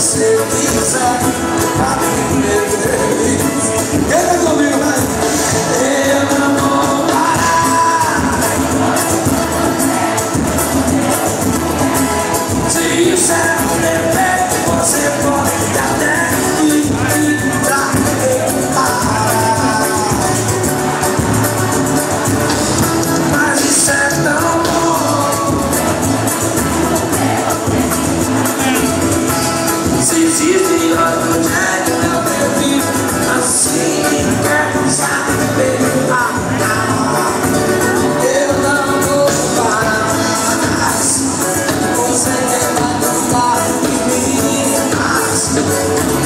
você quiser Pra me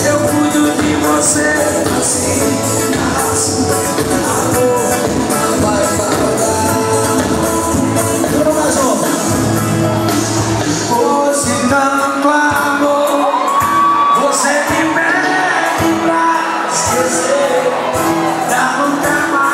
eu cuido de você. Assim, assim Amor, vai faltar Vamos mais uma Fosse tanto amor. Você me pede pra esquecer. Da vontade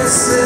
esquecer.